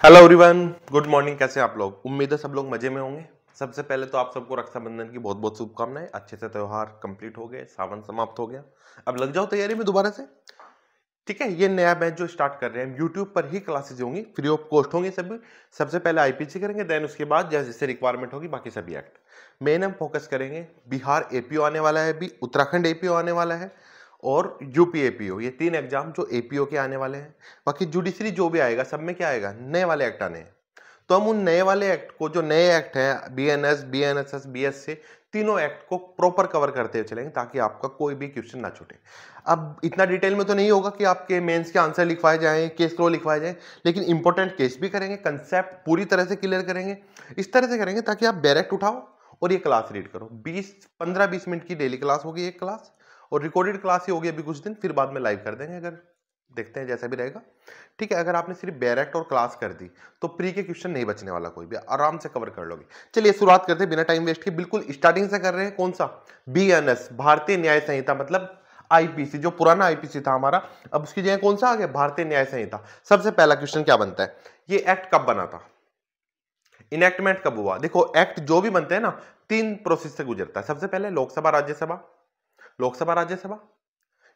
Hello everyone good morning कैसे आप लोग? उम्मीद है सब लोग मज़े में होंगे। सबसे पहले तो आप सबको रक्षाबंधन की बहुत बहुत शुभकामनाएँ। अच्छे से त्यौहार कंप्लीट हो गए, सावन समाप्त हो गया। अब लग जाओ तैयारी में दोबारा से। ठीक है, ये नया बैच जो स्टार्ट कर रहे हैं यूट्यूब पर ही क्लासेज होंगी फ्री ऑफ़ कॉस्ट होंगे सभी सबसे पहले आईपीसी करेंगे देन उसके बाद जैसे रिक्वायरमेंट होगी, बाकी सभी एक्ट मेन हम फोकस करेंगे, बिहार एपीओ आने वाला है अभी, उत्तराखंड एपीओ आने वाला है। और यूपी एपीओ ये तीन एग्ज़ाम जो एपीओ के आने वाले हैं। बाकी जुडिशरी जो भी आएगा, सब में क्या आएगा? नए वाले एक्ट आने हैं। तो हम उन नए वाले एक्ट को, जो नए एक्ट हैं B N S B N S S B S से तीनों एक्ट को प्रॉपर कवर करते हुए चलेंगे, ताकि आपका कोई भी क्वेश्चन ना छूटे। अब इतना डिटेल में तो नहीं होगा कि आपके मेंस के आंसर लिखवाए जाएँ केस लो लिखवाए जाएँ, लेकिन इंपॉर्टेंट केस भी करेंगे कंसेप्ट पूरी तरह से क्लियर करेंगे। इस तरह से करेंगे ताकि आप डायरेक्ट उठाओ और ये क्लास रीड करो। 20 15 20 मिनट की डेली क्लास होगी, एक क्लास और रिकॉर्डेड क्लास ही होगी अभी कुछ दिन, फिर बाद में लाइव कर देंगे अगर देखते हैं, जैसा भी रहेगा। ठीक है, अगर आपने सिर्फ़ बैरेक्ट और क्लास कर दी तो प्री के क्वेश्चन नहीं बचने वाला कोई भी, आराम से कवर कर लोगे। चलिए, शुरुआत करते हैं, बिना टाइम वेस्ट के, बिल्कुल स्टार्टिंग से कर रहे हैं, कौन सा? बी एन एस भारतीय न्याय संहिता मतलब आईपीसी जो पुराना आईपीसी था हमारा, अब उसकी जगह कौन सा आ गया? भारतीय न्याय संहिता। सबसे पहला क्वेश्चन क्या बनता है? ये एक्ट कब बना था? इनेक्टमेंट कब हुआ? देखो एक्ट जो भी बनते हैं ना, तीन प्रोसेस से गुजरता है। सबसे पहले लोकसभा, राज्यसभा लोकसभा, राज्यसभा?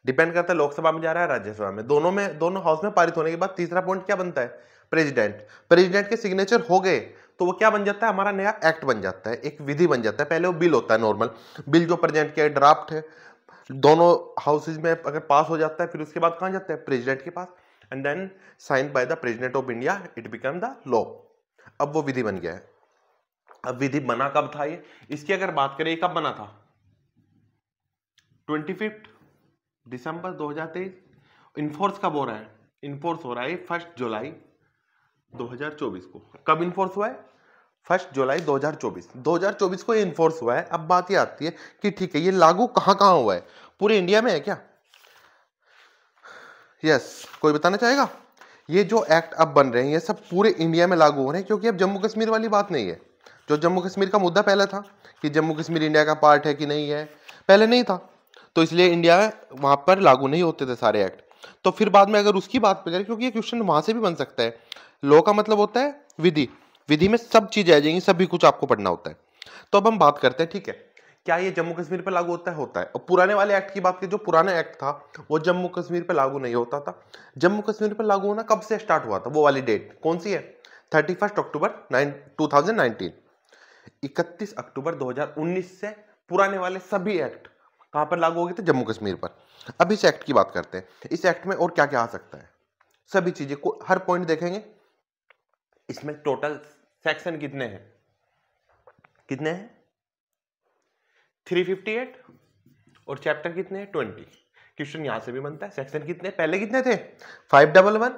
डिपेंड करता है लोकसभा में जा रहा है, राज्यसभा में। दोनों में, दोनों हाउस में पारित होने के बाद तीसरा पॉइंट क्या बनता है? प्रेसिडेंट प्रेसिडेंट के सिग्नेचर हो गए तो वो क्या बन जाता है? हमारा नया एक्ट बन जाता है, एक विधि बन जाता है। पहले वो बिल होता है नॉर्मल बिल जो प्रेजेंट किया ड्राफ्ट है, दोनों हाउसेज में अगर पास हो जाता है, फिर उसके बाद कहाँ जाता है? प्रेसिडेंट के पास। And then sign by the president of India it become the law अब वो विधि बन गया है। अब विधि बना कब था ये? इसकी अगर बात करें कब बना था? ट्वेंटी फिफ्थ दिसंबर 2023 इन्फोर्स कब हो रहा है? इन्फोर्स हो रहा है फ़र्स्ट जुलाई 2024 को। कब इन्फोर्स हुआ है? फ़र्स्ट जुलाई 2024 2024 को ये इन्फोर्स हुआ है। अब बात ये आती है कि ठीक है ये लागू कहाँ कहाँ हुआ है? पूरे इंडिया में है क्या? यस yes, कोई बताना चाहेगा? ये जो एक्ट अब बन रहे हैं ये सब पूरे इंडिया में लागू हो रहे हैं क्योंकि अब जम्मू कश्मीर वाली बात नहीं है। जो जम्मू कश्मीर का मुद्दा पहले था कि जम्मू कश्मीर इंडिया का पार्ट है कि नहीं है पहले नहीं था। तो इसलिए इंडिया वहाँ पर लागू नहीं होते थे सारे एक्ट तो फिर बाद में अगर उसकी बात पे करें, क्योंकि ये क्वेश्चन वहाँ से भी बन सकता है। लॉ का मतलब होता है विधि। विधि में सब चीज़ें आ जाएँगी, सभी कुछ आपको पढ़ना होता है। तो अब हम बात करते हैं, ठीक है? क्या ये जम्मू कश्मीर पर लागू होता है? होता है। और पुराने वाले एक्ट की बात की जो पुराना एक्ट था, वो जम्मू कश्मीर पर लागू नहीं होता था। जम्मू कश्मीर पर लागू होना कब से स्टार्ट हुआ था? वो वाली डेट कौन सी है? Thirty first October two thousand nineteen इकतीस अक्टूबर 2019 से पुराने वाले सभी एक्ट कहाँ पर लागू हो गए थे जम्मू कश्मीर पर। अब इस एक्ट की बात करते हैं। इस एक्ट में और क्या क्या आ सकता है? सभी चीज़ें को हर पॉइंट देखेंगे। इसमें टोटल सेक्शन कितने हैं? कितने हैं? 358 और चैप्टर कितने हैं? 20 क्वेश्चन यहाँ से भी बनता है। सेक्शन कितने? पहले कितने थे? फाइव डबल वन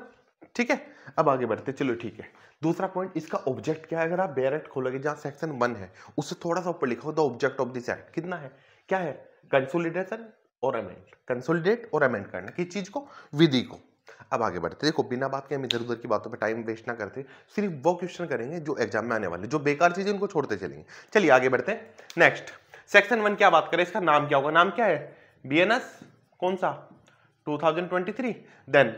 ठीक है? अब आगे बढ़ते चलो ठीक है। दूसरा पॉइंट इसका ऑब्जेक्ट क्या है? अगर आप बेरेक्ट खोलोगे जहाँ सेक्शन वन है, उससे थोड़ा सा ऊपर लिखो the object of this act कितना है? क्या है? कंसोलिडेशन और अमेंड कंसोलिडेट और अमेंड करना, किस चीज़ को? विधि को। अब आगे बढ़ते देखो, बिना बात के हम इधर उधर की बातों पे टाइम वेस्ट ना करते। सिर्फ़ वो क्वेश्चन करेंगे जो एग्ज़ाम में आने वाले, जो बेकार चीज़ें उनको छोड़ते चलेंगे। चलिए आगे बढ़ते नेक्स्ट सेक्शन वन क्या बात करें? इसका नाम क्या होगा? नाम क्या है? बीएनएस कौन सा? 2023 देन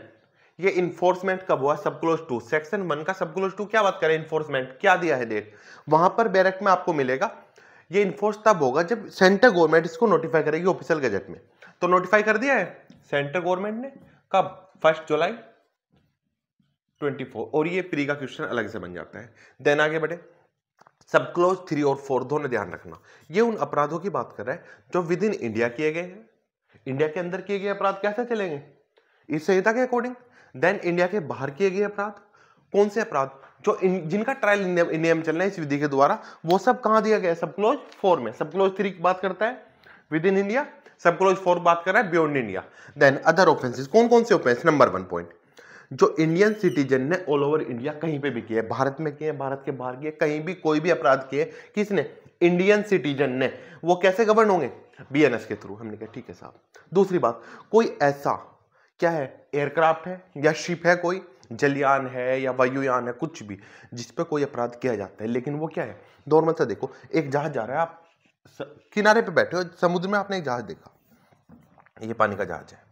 ये इन्फोर्समेंट कब हुआ? सब क्लोज टू सेक्शन वन का सब क्लोज टू क्या बात करें? इन्फोर्समेंट क्या दिया है? डेट वहाँ पर बैरक में आपको मिलेगा। ये इन्फोर्स तब होगा जब सेंटर गवर्नमेंट इसको नोटिफाई करेगी ऑफिशियल गजट में। तो नोटिफाई कर दिया है सेंटर गवर्नमेंट ने? कब? फ़र्स्ट जुलाई? 24 और ये प्री का क्वेश्चन अलग से बन जाता है। देन आगे बढ़े। सब क्लोज थ्री और फोर दोनों ध्यान रखना। ये उन अपराधों की बात कर रहा है जो विद इन इंडिया किए गए हैं। इंडिया के अंदर किए गए अपराध कैसे चलेंगे? इस संहिता के अकॉर्डिंग देन इंडिया के बाहर किए गए अपराध। कौन से अपराध? जो इन, जिनका ट्रायल इंडिया में चल रहा है इस विधि के द्वारा वो सब कहाँ दिया गया सब क्लोज फोर में। सब क्लोज थ्री की बात करता है। Within India sub clause four बात कर रहा है beyond India then other offences कौन कौन से ऑफेंस नंबर वन पॉइंट जो इंडियन सिटीजन ने ऑल ओवर इंडिया कहीं पे भी किए भारत में किए भारत के बाहर किए कहीं भी कोई भी अपराध किए किसने? इंडियन सिटीजन ने। वो कैसे गवर्न होंगे? बीएनएस के थ्रू हमने कहा ठीक है साहब। दूसरी बात कोई ऐसा क्या है? एयरक्राफ्ट है या शिप है कोई? जलयान है या वायुयान है कुछ भी जिस पे कोई अपराध किया जाता है। लेकिन वो क्या है? नॉर्मल से देखो एक जहाज़ जा रहा है आप स, किनारे पे बैठे हो समुद्र में आपने एक जहाज़ देखा। ये पानी का जहाज़ है।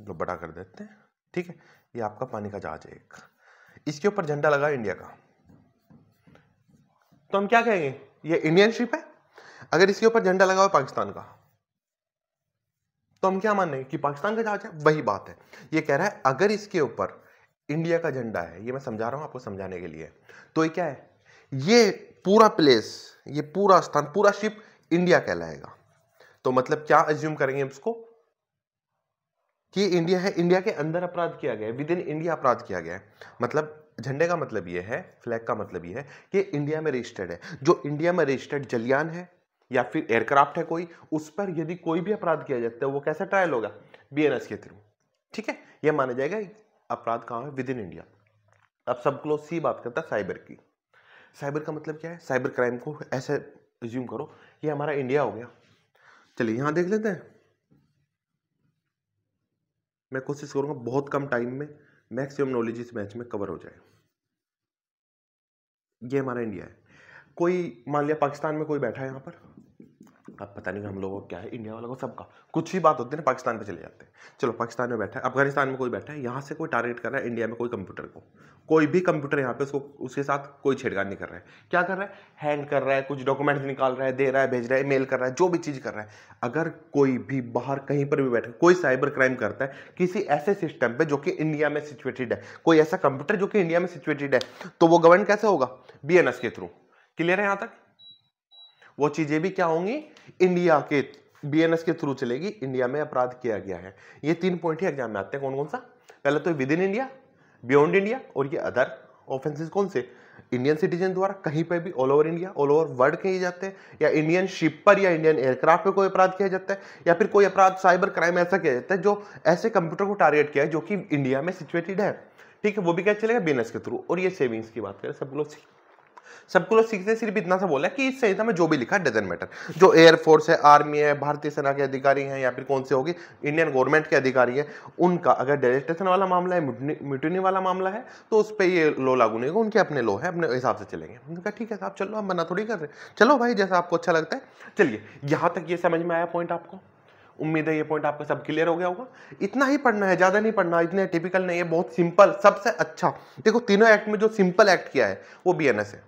जो बड़ा कर देते हैं ठीक है? ये आपका पानी का जहाज़ है एक। इसके ऊपर झंडा लगा इंडिया का। तो हम क्या कहेंगे? ये इंडियन शिप है? अगर इसके ऊपर झंडा लगा हुआ पाकिस्तान का। तो हम क्या मान कि पाकिस्तान का जहाज़ है? वही बात है। ये कह रहा है, अगर इसके ऊपर इंडिया का झंडा है, ये मैं समझा रहा हूँ आपको समझाने के लिए तो ये क्या है? ये पूरा प्लेस, ये पूरा स्थान, पूरा शिप इंडिया कहलाएगा। तो मतलब क्या एज्यूम करेंगे इसको कि इंडिया है, इंडिया के अंदर अपराध किया गया है विद इन इंडिया अपराध किया गया है। मतलब झंडे का मतलब ये है फ्लैग का मतलब ये है कि इंडिया में रजिस्टर्ड है। जो इंडिया में रजिस्टर्ड जलियान है या फिर एयरक्राफ्ट है कोई, उस पर यदि कोई भी अपराध किया जाता है, वो कैसा ट्रायल होगा? बीएनएस के थ्रू ठीक है? यह माना जाएगा अपराध कहाँ है विद इन इंडिया अब सब क्लोज सी बात करता है साइबर की। साइबर का मतलब क्या है? साइबर क्राइम को ऐसे रिज्यूम करो, ये हमारा इंडिया हो गया। चलिए, यहाँ देख लेते हैं। मैं कोशिश करूँगा बहुत कम टाइम में मैक्सिमम नॉलेज इस मैच में कवर हो जाए। ये हमारा इंडिया है। कोई, मान लिया पाकिस्तान में कोई बैठा है यहाँ पर? अब पता नहीं हम लोगों क्या है, इंडिया वालों को सबका। कुछ ही बात होती है ना, पाकिस्तान पे चले जाते हैं। चलो, पाकिस्तान में बैठा है, अफ़गानिस्तान में कोई बैठा है, यहाँ से कोई टारगेट कर रहा है इंडिया में कोई कंप्यूटर को। कोई भी कंप्यूटर यहाँ पे उसको, उसके साथ कोई छेड़छाड़ नहीं कर रहा है। क्या कर रहा है? हैंड कर रहा है, कुछ डॉक्यूमेंट्स निकाल रहा है, दे रहा है, भेज रहा है मेल कर रहा है, जो भी चीज़ कर रहा है। अगर कोई भी बाहर कहीं पर भी बैठे, कोई साइबर क्राइम करता है, किसी ऐसे सिस्टम पर जो कि इंडिया में सिचुएटेड है, कोई ऐसा कंप्यूटर जो कि इंडिया में सिचुएटेड है तो वो गवर्न कैसे होगा? बीएनएस के थ्रू क्लियर है यहाँ तक? वो चीज़ें भी क्या होंगी? इंडिया के बीएनएस के थ्रू चलेगी। इंडिया में अपराध किया गया है। ये तीन पॉइंट ही एग्ज़ाम में आते हैं। कौन कौन सा? पहले तो within India beyond India और ये अदर ऑफेंसेस कौन से? इंडियन सिटीजन द्वारा कहीं पर भी all over India all over world किए जाते हैं? या इंडियन शिप पर या इंडियन एयरक्राफ्ट पर कोई अपराध किया जाता है? या फिर कोई अपराध साइबर क्राइम ऐसा किया जाता है जो ऐसे कंप्यूटर को टारगेट किया है जो कि इंडिया में सिचुएटेड है? ठीक है, वो भी क्या चलेगा? बिज़नेस के थ्रू और ये सेविंग्स की बात करें, सब लोग सबको लोग सीखते सिर्फ़ इतना सा बोला कि इस संहिता में जो भी लिखा डजेंट मैटर जो एयरफोर्स है आर्मी है, भारतीय सेना के अधिकारी हैं या फिर कौन से होगी इंडियन गवर्नमेंट के अधिकारी हैं, उनका अगर डेजिस्ट्रेशन वाला मामला है म्यूटनी वाला मामला है तो उस पर ये लो लागू नहीं होगा, उनके अपने लो है, अपने हिसाब से चलेंगे। उन्होंने कहा, ठीक है साहब, चलो, हम मना थोड़ी कर रहे चलो भाई, जैसा आपको अच्छा लगता है, चलिए। यहाँ तक ये समझ में आया पॉइंट आपको? उम्मीद है ये पॉइंट आपका सब क्लियर हो गया होगा। इतना ही पढ़ना है, ज़्यादा नहीं पढ़ना, इतने टिपिकल नहीं है, बहुत सिंपल सबसे अच्छा। देखो, तीनों एक्ट में जो सिंपल एक्ट किया है, वो बीएनएस है।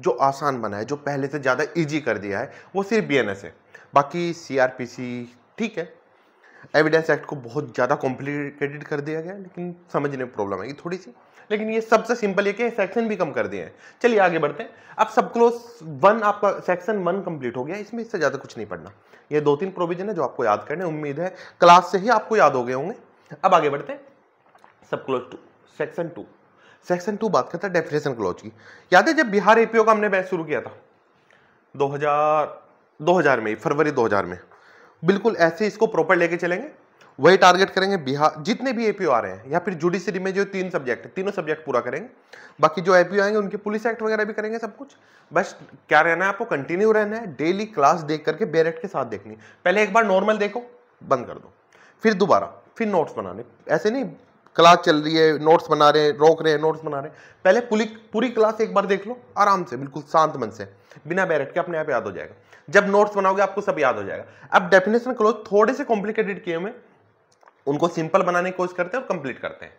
जो आसान बना है, जो पहले से ज़्यादा इजी कर दिया है, वो सिर्फ़ बीएनएस है। बाकी सीआरपीसी ठीक है। एविडेंस एक्ट को बहुत ज़्यादा कॉम्प्लिकेटेड कर दिया गया, लेकिन समझने में प्रॉब्लम आएगी थोड़ी सी। लेकिन ये सबसे सिंपल है कि सेक्शन भी कम कर दिए हैं। चलिए आगे बढ़ते हैं। अब सब क्लोज वन आपका सेक्शन वन कंप्लीट हो गया, इसमें इससे ज़्यादा कुछ नहीं पढ़ना। ये दो तीन प्रोविज़न है जो आपको याद करने उम्मीद है क्लास से ही आपको याद हो गए होंगे। अब आगे बढ़ते हैं। Sub clause two section two section two बात करता है डेफिनेशन क्लॉज की। याद है जब बिहार एपीओ का हमने बैच शुरू किया था? 2000 2000 में, फरवरी 2000 में। बिल्कुल ऐसे इसको प्रॉपर लेके चलेंगे। वही टारगेट करेंगे बिहार जितने भी एपीओ आ रहे हैं, या फिर जुडिशरी में जो तीन सब्जेक्ट है तीनों सब्जेक्ट पूरा करेंगे। बाकी जो एपीओ आएँगे, उनके पुलिस एक्ट वगैरह भी करेंगे सब कुछ। बस क्या रहना है आपको? कंटिन्यू रहना है। डेली क्लास देख करके बेरेट के साथ देखनी। पहले एक बार नॉर्मल देखो, बंद कर दो। फिर दोबारा, फिर नोट्स बनाने। ऐसे नहीं क्लास चल रही है नोट्स बना रहे हैं, रोक रहे हैं नोट्स बना रहे हैं। पहले पूरी पूरी क्लास एक बार देख लो, आराम से, बिल्कुल शांत मन से, बिना बैरट के, अपने आप याद हो जाएगा। जब नोट्स बनाओगे, आपको सब याद हो जाएगा। अब डेफिनेशन क्लोज थोड़े से कॉम्प्लिकेटेड किए हुए, उनको सिंपल बनाने की कोशिश करते हैं और कंप्लीट करते हैं।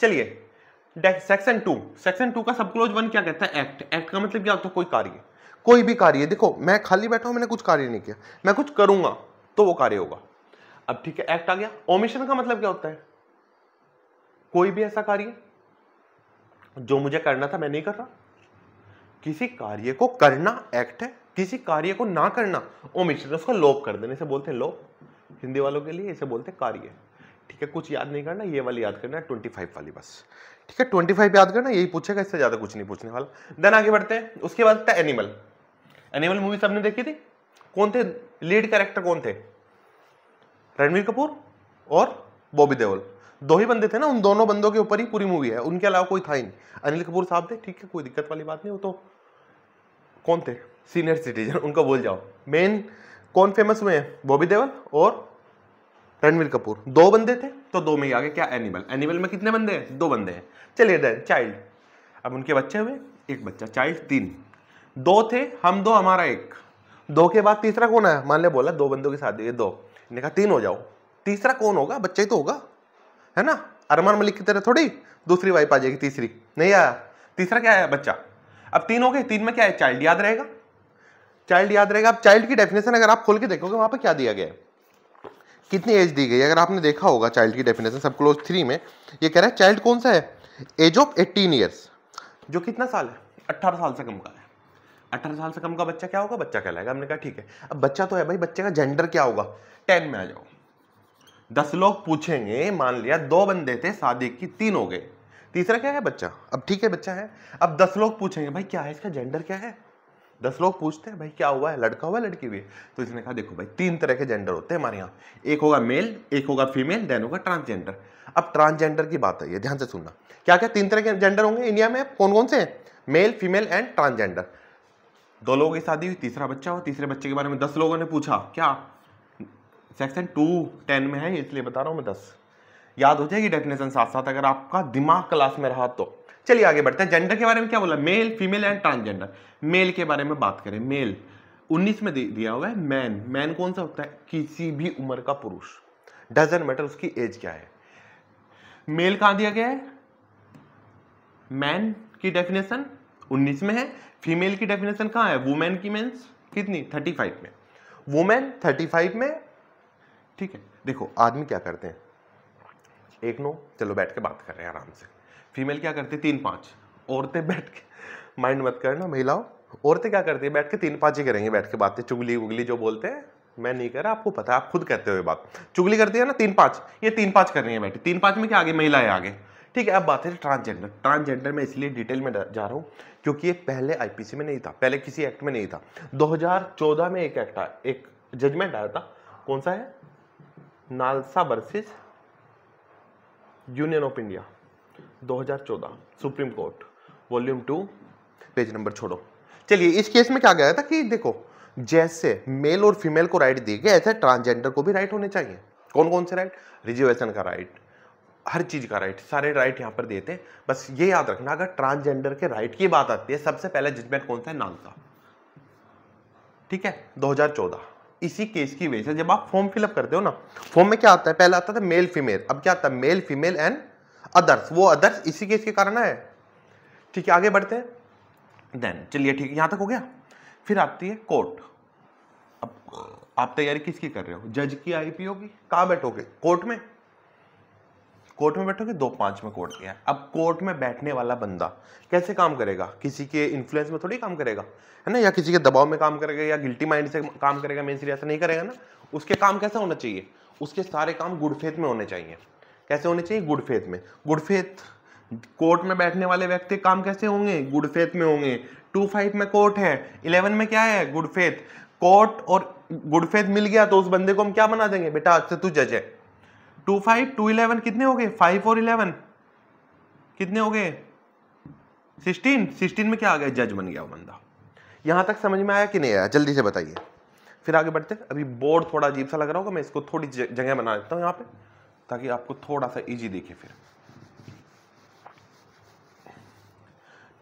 चलिए सेक्शन टू सेक्शन टू का सब क्लोज वन क्या कहता है? एक्ट एक्ट का मतलब क्या होता है? कोई कार्य। कोई भी कार्य, देखो, मैं खाली बैठा हूँ, मैंने कुछ कार्य नहीं किया। मैं कुछ करूँगा तो वो कार्य होगा। अब ठीक है एक्ट आ गया। ओमिशन का मतलब क्या होता है? कोई भी ऐसा कार्य जो मुझे करना था, मैं नहीं कर रहा। किसी कार्य को करना एक्ट है, किसी कार्य को ना करना ओमिशन उसको लोप कर देने से बोलते हैं लोप। हिंदी वालों के लिए इसे बोलते हैं कार्य। ठीक है, कुछ याद नहीं करना, ये वाली याद करना ट्वेंटी फाइव वाली बस। ठीक है ट्वेंटी फाइव याद करना, यही पूछेगा, इससे ज़्यादा कुछ नहीं पूछने वाला। देन आगे बढ़ते हैं, उसके बाद था एनिमल एनिमल मूवी सबने देखी थी? कौन थे? लीड कैरेक्टर कौन थे? रणवीर कपूर और बॉबी देओल। दो ही बंदे थे ना, उन दोनों बंदों के ऊपर ही पूरी मूवी है। उनके अलावा कोई था ही नहीं। अनिल कपूर साहब थे, ठीक है, कोई दिक्कत वाली बात नहीं, वो तो कौन थे? सीनियर सिटीजन उनको बोल जाओ। मेन कौन फ़ेमस हुए हैं? बॉबी देवल और रणवीर कपूर। दो बंदे थे तो दो में ही आगे क्या एनिमल एनिमल में कितने बंदे हैं? दो बंदे हैं। चलिए देन चाइल्ड अब उनके बच्चे हुए, एक बच्चा चाइल्ड तीन। दो थे, हम दो, हमारा एक। दो के बाद तीसरा कौन है मान ले बोला, दो बंदों की शादी दो। इन्हें कहा, तीन हो जाओ। तीसरा कौन होगा? बच्चा ही तो होगा। है ना? अरमान मलिक की तरह थोड़ी, दूसरी वाइफ आ जाएगी, तीसरी। नहीं आया। तीसरा क्या है बच्चा? अब तीन हो गए तीन में क्या है? चाइल्ड याद रहेगा। चाइल्ड याद रहेगा। अब चाइल्ड की डेफिनेशन अगर आप खोल के देखोगे, वहाँ पर क्या दिया गया है? कितनी एज दी गई? अगर आपने देखा होगा चाइल्ड की डेफिनेशन सब क्लोज थ्री में, ये कह रहा है चाइल्ड कौन सा है? एज ऑफ़ एटीन ईयर्स जो कितना साल है? अट्ठारह साल से कम का है। अठारह साल से कम का बच्चा क्या होगा? बच्चा कहलाएगा। हमने कहा, ठीक है। अब बच्चा तो है भाई, बच्चे का जेंडर क्या होगा? टेन में आ जाओ। दस लोग पूछेंगे, मान लिया दो बंदे थे, शादी की, तीन हो गए। तीसरा क्या है बच्चा? अब ठीक है बच्चा है। अब दस लोग पूछेंगे, भाई, क्या है इसका जेंडर क्या है? दस लोग पूछते हैं, भाई, क्या हुआ है? लड़का हुआ है लड़की हुई तो इसने कहा, देखो भाई, तीन तरह के जेंडर होते हैं हमारे यहाँ। एक होगा मेल एक होगा फीमेल देन होगा ट्रांसजेंडर अब ट्रांसजेंडर की बात है, ये ध्यान से सुनना। क्या क्या तीन तरह के जेंडर होंगे इंडिया में? कौन कौन से? हैं मेल फीमेल एंड ट्रांसजेंडर दो लोगों की शादी हुई, तीसरा बच्चा हुआ, तीसरे बच्चे के बारे में दस लोगों ने पूछा, क्या सेक्शन टू टेन में है, इसलिए बता रहा हूँ मैं दस। याद हो जाएगी डेफिनेशन साथ साथ अगर आपका दिमाग क्लास में रहा तो। चलिए आगे बढ़ते हैं। जेंडर के बारे में क्या बोला? Male, female and transgender. Male के बारे में बात करें। मेल 19 में दिया हुआ है। मैन मैन कौन सा होता है? किसी भी उम्र का पुरुष। डजेंट मैटर उसकी एज क्या है। मेल कहाँ दिया गया है? मैन की डेफिनेशन 19 में है। फीमेल की डेफिनेशन कहाँ है? वुमेन की मीन्स कितनी? 35 में। वुमेन 35 में ठीक है, देखो, आदमी क्या करते हैं? एक नो, चलो बैठ के बात कर रहे हैं आराम से। फीमेल क्या करती है? तीन पाँच। औरतें बैठ के, माइंड मत करना महिलाओं। औरतें क्या करती है? बैठ के तीन पाँच ही करेंगे, बैठ के बातें। चुगली उगली जो बोलते हैं, मैं नहीं कर रहा, आपको पता है, आप खुद कहते हो ये बात। चुगली करती है ना, तीन पाँच। ये तीन पाँच कर रही है बैठी। तीन पाँच में क्या आगे? महिलाएँ आगे। ठीक है, अब बात है ट्रांसजेंडर ट्रांसजेंडर में इसलिए डिटेल में जा रहा हूँ, क्योंकि ये पहले आईपीसी में नहीं था, पहले किसी एक्ट में नहीं था। 2014 में एक एक्ट आया, एक जजमेंट आया था। कौन सा है? NALSA versus Union of India 2014 supreme court, volume two, page number छोड़ो। चलिए, इस केस में क्या गया था कि देखो, जैसे मेल और फीमेल को राइट दिए गए, ऐसे ट्रांसजेंडर को भी राइट होने चाहिए। कौन कौन से राइट? रिजर्वेशन का राइट, हर चीज़ का राइट, सारे राइट यहाँ पर देते। हैं बस ये याद रखना, अगर ट्रांसजेंडर के राइट की बात आती है, सबसे पहले जजमेंट कौन सा है? नालसा। ठीक है? 2014 इसी केस की वजह से जब आप फॉर्म फिलअप करते हो ना, फॉर्म में क्या आता है? पहले आता था मेल, फीमेल। अब क्या आता है? Male, female and others. वो अदर्स इसी केस के कारण है ठीक है, आगे बढ़ते हैं। देन चलिए ठीक है, यहाँ तक हो गया। फिर आती है कोर्ट। अब आप तैयारी किसकी कर रहे हो? जज की आईपी होगी कहाँ बैठोगे? कोर्ट में? कोर्ट में बैठोगे, दो पाँच में कोर्ट किया अब कोर्ट में बैठने वाला बंदा कैसे काम करेगा? किसी के इन्फ्लुएंस में थोड़ी काम करेगा, है ना? या किसी के दबाव में काम करेगा, या गिल्टी माइंड से काम करेगा मेन सीरियस नहीं करेगा ना? उसके काम कैसा होना चाहिए? उसके सारे काम गुड फेथ में होने चाहिए। कैसे होने चाहिए? गुड फेथ में। गुड फेथ कोर्ट में बैठने वाले व्यक्ति काम कैसे होंगे? गुड फेथ में होंगे। टू फाइव में कोर्ट है। इलेवन में क्या है? गुड फेथ कोर्ट और गुड फेथ मिल गया तो उस बंदे को हम क्या बना देंगे? बेटा आज से तू जज है। टू फाइव टू इलेवन कितने हो गए? फाइव और इलेवन कितने हो गए? सिक्सटीन सिक्सटीन में क्या आ गया? जज बन गया वो बंदा। यहाँ तक समझ में आया कि नहीं आया? जल्दी से बताइए। फिर आगे बढ़ते अभी बोर्ड थोड़ा अजीब सा लग रहा होगा। मैं इसको थोड़ी जगह बना देता हूँ यहाँ पे, ताकि आपको थोड़ा सा इजी दिखे फिर।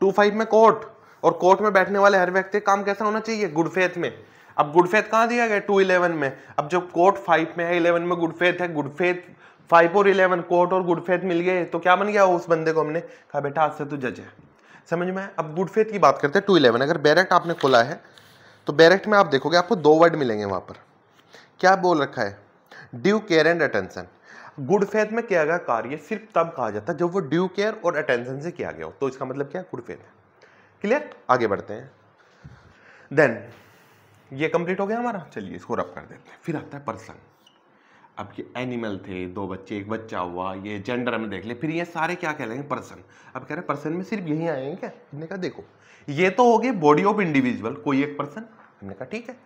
टू फाइव में कोर्ट और कोर्ट में बैठने वाले हर व्यक्ति काम कैसा होना चाहिए? गुड फेथ में। अब गुड फेथ कहाँ दिया गया? टू इलेवन में। अब जब कोर्ट फाइव में है, इलेवन में गुड फेथ है गुड फेथ फाइव और इलेवन कोर्ट और गुड फेथ मिल गए तो क्या बन गया उस बंदे को हमने? कहा, बेटा, आज से तू जज है। समझ में अब गुड फेथ की बात करते हैं, टू इलेवन। अगर बैरेक्ट आपने खोला है तो बैरेक्ट में आप देखोगे आपको दो वर्ड मिलेंगे वहाँ पर। क्या बोल रखा है? Due care and attention. Good faith में किया गया कार्य सिर्फ़ तब कहा जाता है जब वो ड्यू केयर और अटेंशन से किया गया हो। तो इसका मतलब क्या? गुड फेथ है। क्लियर? आगे बढ़ते हैं। देन ये कंप्लीट हो गया हमारा? चलिए इसको रब कर देते हैं। फिर आता है पर्सन अब ये एनिमल थे, दो बच्चे, एक बच्चा हुआ, ये जेंडर हमें देख ले। फिर ये सारे क्या कह लेंगे पर्सन अब कह रहे हैं पर्सन में सिर्फ़ यही आएँगे क्या? हमने कहा, देखो, ये तो हो गए बॉडी ऑफ़ इंडिविजुअल कोई एक पर्सन हमने कहा, ठीक है।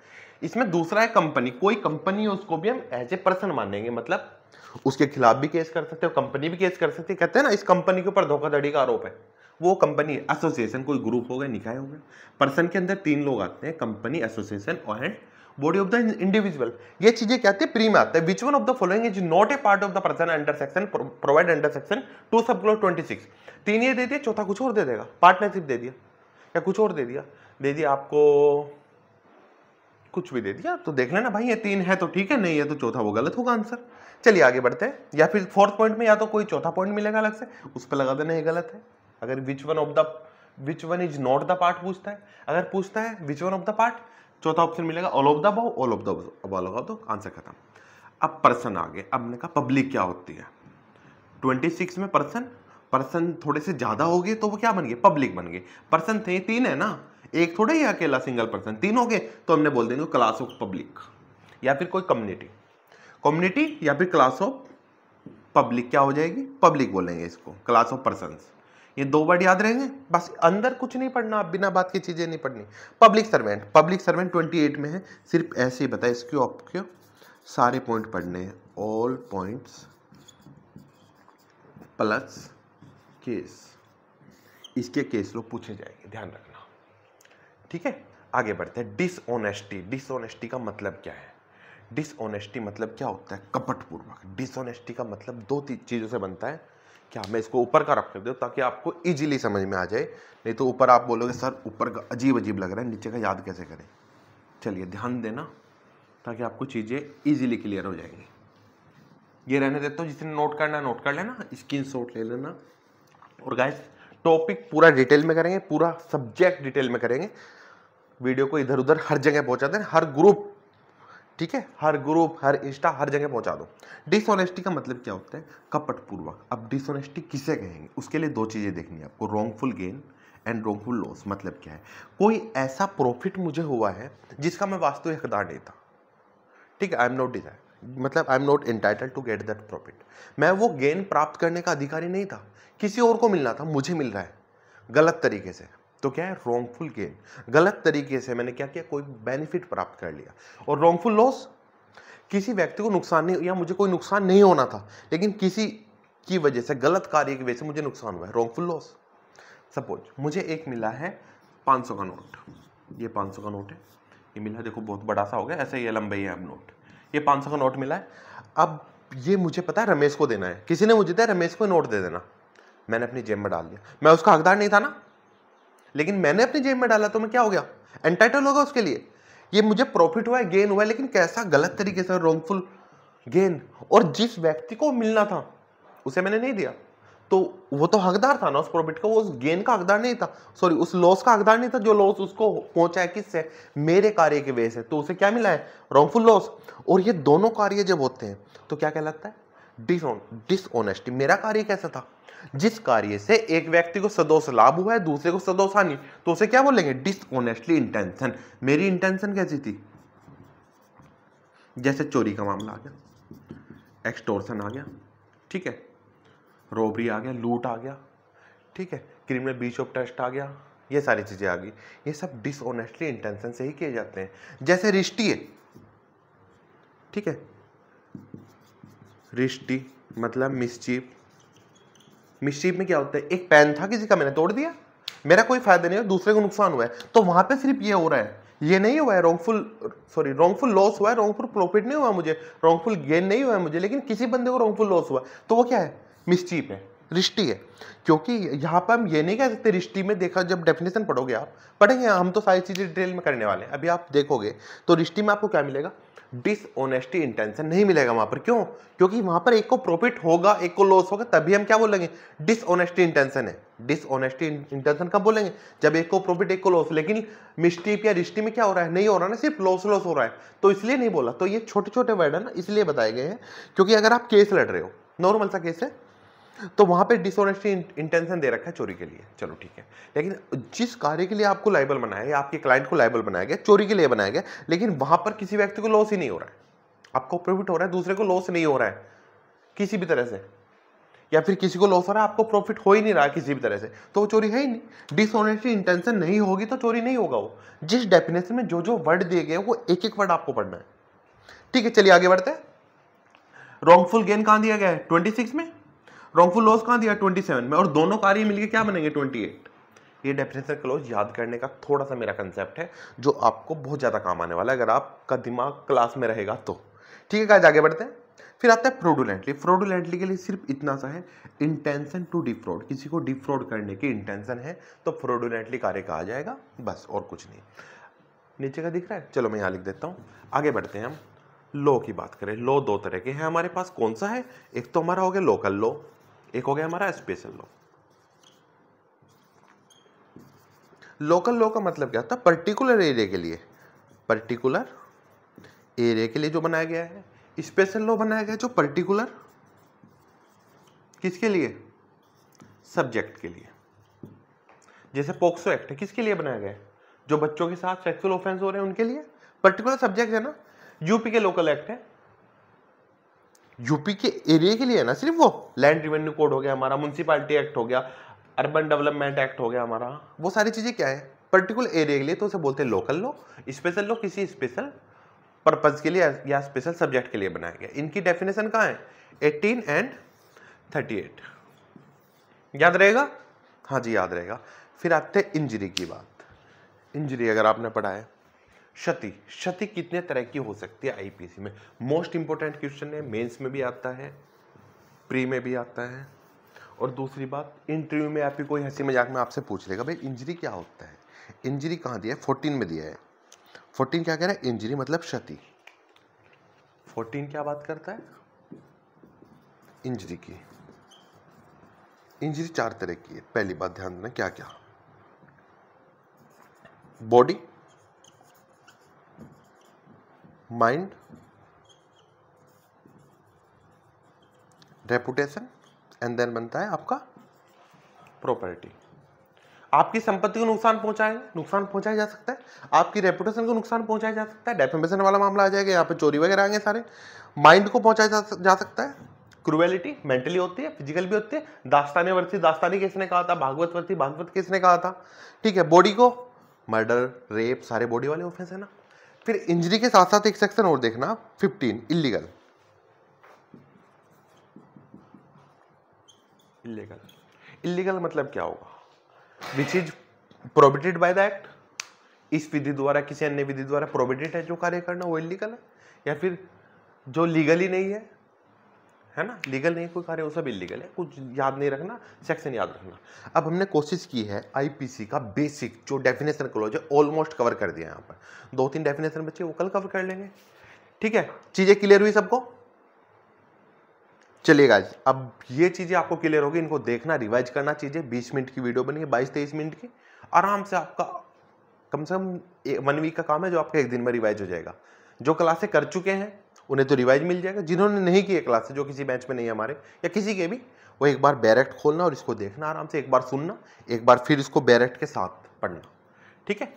इसमें दूसरा है कंपनी कोई कंपनी है, उसको भी हम एज ए पर्सन मानेंगे। मतलब उसके खिलाफ भी केस कर सकते हो कंपनी भी केस कर सकती है। कहते हैं ना, इस कंपनी के ऊपर धोखाधड़ी का आरोप है। वो कंपनी एसोसिएशन कोई ग्रुप हो गया, निकाय हो गया। पर्सन के अंदर तीन लोग आते हैं कंपनी एसोसिएशन और बॉडी ऑफ़ द इंडिविजुअल ये चीज़ें क्या आती है? प्री में आता है। Which one of the following is not a part of the person under section provide under section two sub clause twenty six तीन ये दे दिया, चौथा कुछ और दे देगा। पार्टनरशिप दे दिया। या कुछ और दे दिया। दे दिया आपको कुछ भी दे दिया तो देख लेना भाई, ये तीन है तो ठीक है, नहीं है तो चौथा वो गलत होगा आंसर चलिए आगे बढ़ते हैं। या फिर फोर्थ पॉइंट में या तो कोई चौथा पॉइंट मिलेगा अलग से, उस पर लगा देना ये गलत है। अगर which one of the which one is not the part पूछता है? अगर पूछता है which one of the part चौथा ऑप्शन मिलेगा all of the above all of the लगा दो आंसर खत्म। अब पर्सन आ गए। अब मैंने कहा पब्लिक क्या होती है? 26 में पर्सन पर्सन थोड़े से ज़्यादा हो गए तो वो क्या बन गए? पब्लिक बन गए। पर्सन थे, तीन है ना? एक थोड़े ही अकेला सिंगल पर्सन तीन हो गए तो हमने बोल देंगे क्लास ऑफ़ पब्लिक या फिर कोई कम्युनिटी कम्युनिटी या फिर क्लास ऑफ़ पब्लिक क्या हो जाएगी? पब्लिक बोलेंगे इसको। क्लास ऑफ़ पर्सन ये दो वर्ड याद रहेंगे? बस अंदर कुछ नहीं पढ़ना, आप बिना बात की चीज़ें नहीं पढ़नी। पब्लिक सर्वेंट पब्लिक सर्वेंट 28 में है, सिर्फ़ ऐसे ही बताए, इसके आपके सारे पॉइंट पढ़ने हैं। ऑल पॉइंट्स प्लस केस इसके केस लोग पूछे जाएँगे, ध्यान रखना। ठीक है? आगे बढ़ते हैं। डिसऑनेस्टी डिसऑनेस्टी का मतलब क्या है? डिसऑनेस्टी मतलब क्या होता है? कपटपूर्वक। डिसऑनेस्टी का मतलब दो चीज़ों से बनता है। क्या मैं इसको ऊपर का रख कर दूँ ताकि आपको इजीली समझ में आ जाए। नहीं तो ऊपर आप बोलोगे, सर, ऊपर का अजीब अजीब लग रहा है, नीचे का याद कैसे करें? चलिए, ध्यान देना ताकि आपको चीज़ें ईजिली क्लियर हो जाएँगी। ये रहने देता हूँ, जिसने नोट करना नोट कर लेना स्क्रीन शॉट ले लेना। और गाइस टॉपिक पूरा डिटेल में करेंगे, पूरा सब्जेक्ट डिटेल में करेंगे। वीडियो को इधर उधर हर जगह पहुँचा दें हर ग्रुप ठीक है? हर ग्रुप हर इंस्टा, हर जगह पहुँचा दो। डिसऑनेस्टी का मतलब क्या होता है? कपटपूर्वक। अब डिसऑनेस्टी किसे कहेंगे? उसके लिए दो चीज़ें देखनी है आपको। Wrongful gain and wrongful loss मतलब क्या है? कोई ऐसा प्रॉफिट मुझे हुआ है जिसका मैं वास्तु हकदार नहीं था। ठीक है? आई एम नॉट डिज़ायर मतलब I am not entitle to get that profit मैं वो गेन प्राप्त करने का अधिकारी नहीं था। किसी और को मिलना था। मुझे मिल रहा है। गलत तरीके से। तो क्या है? रॉन्गफुल गेन गलत तरीके से मैंने क्या किया? कोई बेनिफिट प्राप्त कर लिया। और रॉन्गफुल लॉस किसी व्यक्ति को नुकसान नहीं, या मुझे कोई नुकसान नहीं होना था, लेकिन किसी की वजह से, गलत कार्य की वजह से मुझे नुकसान हुआ है। रॉन्गफुल लॉस सपोज़ मुझे एक मिला है 500 का नोट ये 500 का नोट है। ये मिला देखो, बहुत बड़ा सा हो गया, ऐसे ये लंबे है अब नोट ये 500 का नोट मिला है। अब ये मुझे पता है रमेश को देना है। किसी ने मुझे दिया, रमेश को नोट दे देना। मैंने अपनी जेब में डाल दिया। मैं उसका हकदार नहीं था ना? लेकिन मैंने अपनी जेब में डाला तो मैं क्या हो गया? एंटाइटल होगा उसके लिए। ये मुझे प्रॉफिट हुआ है गेन हुआ है, लेकिन कैसा गलत तरीके से रॉन्गफुल गेन और जिस व्यक्ति को मिलना था, उसे मैंने नहीं दिया। तो वो तो हकदार था ना उस प्रॉफिट का, वो उस गेन का हकदार नहीं था। सॉरी उस लॉस का हकदार नहीं था, जो लॉस उसको पहुँचा है किससे? मेरे कार्य की वजह से। तो उसे क्या मिला है? रॉन्गफुल लॉस और ये दोनों कार्य जब होते हैं तो क्या कहलाता है? डिसऑन डिसऑनेस्टी मेरा कार्य कैसा था? जिस कार्य से एक व्यक्ति को सदोष लाभ हुआ है, दूसरे को सदोष हानि तो उसे क्या बोलेंगे? डिसऑनेस्टली इंटेंशन मेरी इंटेंशन कैसी थी? जैसे चोरी का मामला आ गया एक्सटोर्सन आ गया, ठीक है? रोबरी आ गया, लूट आ गया, ठीक है? क्रिमिनल बीच ऑफ़ टेस्ट आ गया, ये सारी चीज़ें आ गई। ये सब डिसऑनेस्टली इंटेंशन से ही किए जाते हैं। जैसे रिश्ती है ठीक है? रिश्ती मतलब मिसचीफ मिसचीफ में क्या होता है? एक पेन था किसी का, मैंने तोड़ दिया। मेरा कोई फ़ायदा नहीं है दूसरे को नुकसान हुआ है। तो वहाँ पे सिर्फ़ ये हो रहा है। ये नहीं हुआ है रॉन्गफुल सॉरी रॉन्गफुल लॉस हुआ है रॉन्गफुल प्रॉफिट नहीं हुआ मुझे रॉन्गफुल गेन नहीं हुआ है मुझे, लेकिन किसी बंदे को रॉन्गफुल लॉस हुआ। तो वो क्या है? मिसचीप है, रिश्ती है। क्योंकि यहाँ पर हम ये नहीं कह सकते, रिश्ती में देखा जब डेफिनेशन पढ़ोगे आप, पढ़ेंगे, हम तो सारी चीज़ें डिटेल में करने वाले हैं। अभी आप देखोगे तो रिश्ती में आपको क्या मिलेगा? डिसऑनेस्टी इंटेंशन नहीं मिलेगा वहाँ पर। क्यों? क्योंकि वहाँ पर एक को प्रॉफिट होगा, एक को लॉस होगा, तभी हम क्या बोलेंगे? डिसऑनेस्टी इंटेंशन है। डिसऑनेस्टी इंटेंशन कब बोलेंगे? जब एक को प्रॉफिट एक को लॉस लेकिन मिस्टीप या रिश्ती में क्या हो रहा है? नहीं हो रहा ना, सिर्फ़ लॉस लॉस हो रहा है। तो इसलिए नहीं बोला। तो ये छोटे छोटे वर्ड है ना, इसलिए बताए गए हैं। क्योंकि अगर आप केस लड़ रहे हो नॉर्मल सा केस है तो वहाँ पे डिसऑनेस्टी इंटेंशन दे रखा है चोरी के लिए। चलो ठीक है। लेकिन जिस कार्य के लिए आपको लाइबल बनाया गया, आपके क्लाइंट को लाइबल बनाया गया, चोरी के लिए बनाया गया, लेकिन वहाँ पर किसी व्यक्ति को लॉस ही नहीं हो रहा है। आपको प्रॉफिट हो रहा है, दूसरे को लॉस नहीं हो रहा है, किसी भी तरह से। या फिर किसी को लॉस हो रहा है, आपको प्रॉफिट हो ही नहीं रहा किसी भी तरह से। तो वो चोरी है ही नहीं। डिसऑनेस्टी इंटेंशन नहीं होगी तो चोरी नहीं होगा वो। जिस डेफिनेशन में जो जो वर्ड दिए गए वो एक एक वर्ड आपको पढ़ना है। ठीक है, चलिए आगे बढ़ते हैं। रॉन्गफुल गेन कहाँ दिया गया है? ट्वेंटी सिक्स में? रॉन्गफुल लॉस कहाँ दिया? 27 में। और दोनों कार्य मिलकर क्या बनेंगे? 28 ये डेफिनेशन क्लोज याद करने का थोड़ा सा मेरा कंसेप्ट है, जो आपको बहुत ज़्यादा काम आने वाला है। अगर आपका दिमाग क्लास में रहेगा तो। ठीक है गाइस आगे बढ़ते हैं। फिर आता है फ्रोडुलेंटली फ्रोडुलेंटली के लिए सिर्फ़ इतना सा है इंटेंशन टू डिफ्रॉड किसी को डिफ्रॉड करने की इंटेंशन है तो फ्रोडुलेंटली कार्य कहा जाएगा? बस, और कुछ नहीं। नीचे का दिख रहा है? चलो मैं यहाँ लिख देता हूँ। आगे बढ़ते हैं हम। लो की बात करें। लो दो तरह के हैं हमारे पास। कौन सा है? एक तो हमारा हो गया लोकल लो एक हो गया हमारा स्पेशल लॉ लोकल लॉ का मतलब क्या था? पर्टिकुलर एरिया के लिए। पर्टिकुलर एरिया के लिए जो बनाया गया है। स्पेशल लॉ बनाया गया जो पर्टिकुलर किसके लिए? सब्जेक्ट के लिए। जैसे पोक्सो एक्ट है, किसके लिए बनाया गया है? जो बच्चों के साथ सेक्सुअल ऑफेंस हो रहे हैं, उनके लिए। पर्टिकुलर सब्जेक्ट है ना? यूपी के लोकल एक्ट है। यूपी के एरिया के लिए है ना, सिर्फ़ वो? लैंड रिवेन्यू कोड हो गया हमारा म्यूनसिपालिटी एक्ट हो गया अर्बन डेवलपमेंट एक्ट हो गया हमारा। वो सारी चीज़ें क्या है? पर्टिकुलर एरिया के लिए तो उसे बोलते हैं लोकल लॉ स्पेशल लॉ किसी स्पेशल पर्पज के लिए या स्पेशल सब्जेक्ट के लिए बनाया गया। इनकी डेफिनेशन कहाँ है? 18 एंड 38 याद रहेगा? हाँ जी, याद रहेगा। फिर आते हैं इंजरी की बात। इंजरी अगर आपने पढ़ा है क्षति। क्षति कितने तरह की हो सकती है आईपीसी में? मोस्ट इंपोर्टेंट क्वेश्चन है मेंस में भी आता है प्री में भी आता है। और दूसरी बात इंटरव्यू में आपकी कोई हँसी मज़ाक में आपसे पूछ लेगा, भाई इंजरी क्या होता है? इंजरी कहाँ दिया है? फोर्टीन में दिया है। फोर्टीन क्या कह रहा है? इंजरी मतलब क्षति। फोर्टीन क्या बात करता है? इंजरी की। इंजरी चार तरह की है। पहली बात ध्यान देना क्या क्या body mind reputation and then बनता है आपका प्रॉपर्टी आपकी संपत्ति को नुकसान पहुंचाएँगे नुकसान पहुँचाया जा सकता है। आपकी रेपुटेशन को नुकसान पहुँचाया जा सकता है। डेफेमेशन वाला मामला आ जाएगा यहाँ पे चोरी वगैरह आएँगे सारे। माइंड को पहुँचाया जा, जा सकता है। क्रुएलिटी मेंटली होती है फ़िज़िकल भी होती है। दास्तानी वर्ती दास्तानी किसने कहा था भागवत वर्ती भागवत किसने कहा था। ठीक है बॉडी को मर्डर रेप सारे बॉडी वाले ऑफेंस है ना। फिर इंजरी के साथ साथ एक सेक्शन और देखना फिफ्टीन इलीगल इलीगल इलीगल मतलब क्या होगा? Which is prohibited by the act इस विधि द्वारा, किसी अन्य विधि द्वारा प्रोबिटेड है जो कार्य करना, वो इलीगल है? या फिर जो लीगली नहीं है है ना? लीगल नहीं कोई कार्य, वो सब इलीगल है। कुछ याद नहीं रखना सेक्शन याद रखना। अब हमने कोशिश की है आईपीसी का बेसिक जो डेफिनेशन क्लोज है ऑलमोस्ट कवर कर दिया यहाँ पर। दो तीन डेफिनेशन बच्चे वो कल कवर कर लेंगे। ठीक है? चीज़ें क्लियर हुई सबको? चलिएगा अब ये चीज़ें आपको क्लियर होगी, इनको देखना रिवाइज करना चीज़ें। बीस मिनट की वीडियो बनी है, बाईस तेईस मिनट की। आराम से आपका, कम से कम वन वीक का काम है, जो आपका एक दिन में रिवाइज हो जाएगा। जो क्लासें कर चुके हैं उन्हें तो रिवाइज मिल जाएगा। जिन्होंने नहीं किए क्लासेस जो किसी बैच में नहीं हमारे, या किसी के भी, वो एक बार बैरेक्ट खोलना और इसको देखना आराम से, एक बार सुनना, एक बार फिर इसको बैरेक्ट के साथ पढ़ना। ठीक है?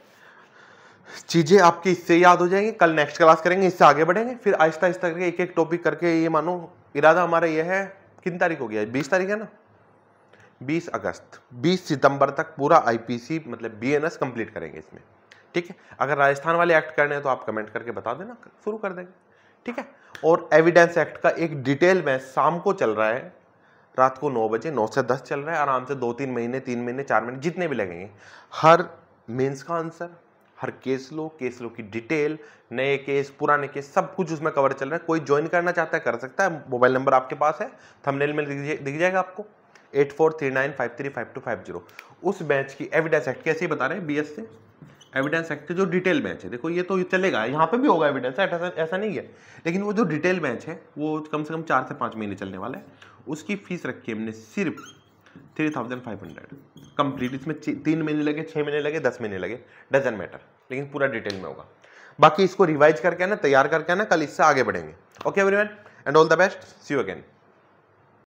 चीज़ें आपकी इससे याद हो जाएँगी, कल नेक्स्ट क्लास करेंगे, इससे आगे बढ़ेंगे, फिर आहिस्ता आहिस्ता करके एक एक टॉपिक करके, ये मानो, इरादा हमारा यह है, किन तारीख हो गया? बीस तारीख है ना? बीस अगस्त, बीस सितंबर तक पूरा आईपीसी मतलब बीएनएस कंप्लीट करेंगे इसमें। ठीक है? अगर राजस्थान वाले एक्ट करने हैं तो आप कमेंट करके बता देना, शुरू कर देंगे। ठीक है? और एविडेंस एक्ट का एक डिटेल में शाम को चल रहा है, रात को नौ बजे, नौ से दस चल रहा है, आराम से दो तीन महीने तीन महीने, चार महीने, जितने भी लगेंगे। हर मेंस का आंसर हर केस लो केस लो की डिटेल नए केस पुराने केस सब कुछ उसमें कवर चल रहा है। कोई ज्वाइन करना चाहता है, कर सकता है। मोबाइल नंबर आपके पास है थंबनेल में दिख जाएगा आपको। Eight four three nine five three five two five zero उस बैच की एविडेंस एक्ट कैसे बता रहे हैं बी एस से। एविडेंस एक्ट जो डिटेल बेंच है। देखो, ये तो चलेगा, यहाँ पे भी होगा एविडेंस एक्ट ऐसा ऐसा नहीं है। लेकिन वो जो डिटेल बेंच है, वो कम से कम चार से पाँच महीने चलने वाला है। उसकी फ़ीस रखी है हमने सिर्फ़ three thousand five hundred complete इसमें तीन महीने लगे छः महीने लगे, दस महीने लगे डजेंट मैटर लेकिन पूरा डिटेल में होगा। बाकी इसको रिवाइज करके ना, तैयार करके ना, कल इससे आगे बढ़ेंगे। Okay everyone and all the best see you again